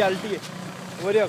अल्टी है वो